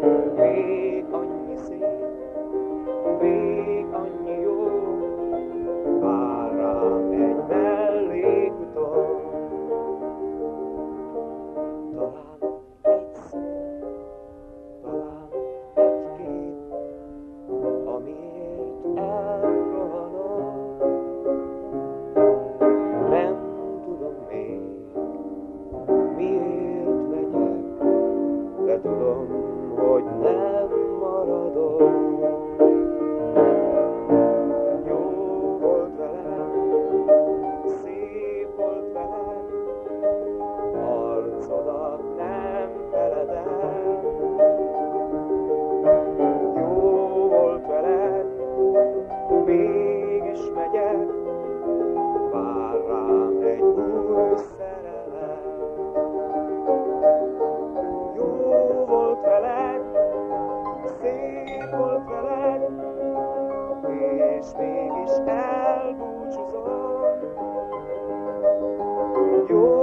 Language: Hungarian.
Please. tudom, hogy nem maradok. távolból kelek, és mégis elbúcsúzom. Jó